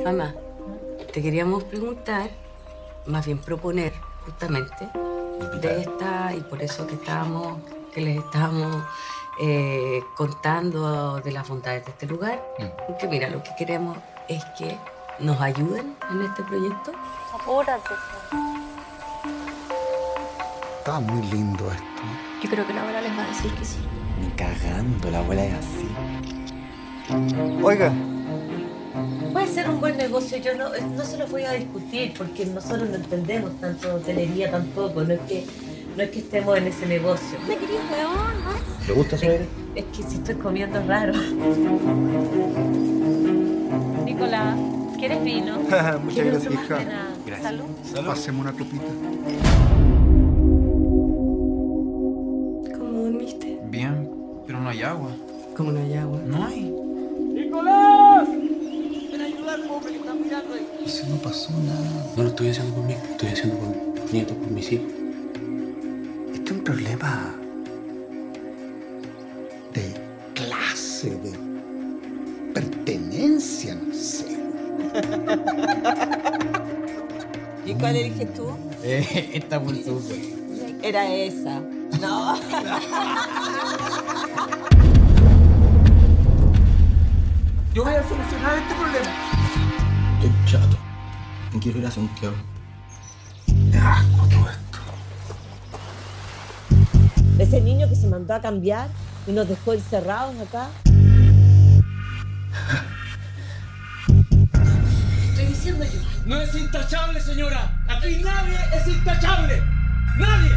Mamá, te queríamos preguntar, más bien proponer, justamente, de esta, y por eso que estábamos, que les estábamos eh, contando de las bondades de este lugar, porque mira, lo que queremos es que nos ayuden en este proyecto. Apúrate. Está muy lindo esto. Yo creo que la abuela les va a decir que sí. Ni cagando, la abuela es así. Oiga, Puede ser un buen negocio, yo no, no se lo voy a discutir porque nosotros no entendemos tanto de hotelería tampoco, no es que, no es que estemos en ese negocio. ¿Me querías weón? ¿Te gusta su aire? Es que si estoy comiendo es raro. Nicolás, ¿quieres vino? muchas gracias, hija. Gracias. Salud. Pasemos una copita. ¿Cómo dormiste? Bien, pero no hay agua. ¿Cómo no hay agua? No hay. Si no pasó nada. No lo estoy haciendo por mí, lo estoy haciendo por mis nietos, por mis hijos. Este es un problema de clase, de pertenencia, no sé. ¿Y cuál eliges tú? Eh, está muy súper. Era esa. No. Yo voy a solucionar este problema. Estoy chato. Me quiero ir a Santiago. Me asco todo esto. Ese niño que se mandó a cambiar y nos dejó encerrados acá. Estoy diciendo yo. No es intachable, señora. Aquí nadie es intachable. Nadie.